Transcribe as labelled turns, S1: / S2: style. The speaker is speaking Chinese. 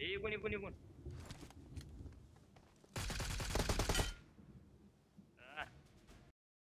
S1: 哎，滚！你滚！你滚！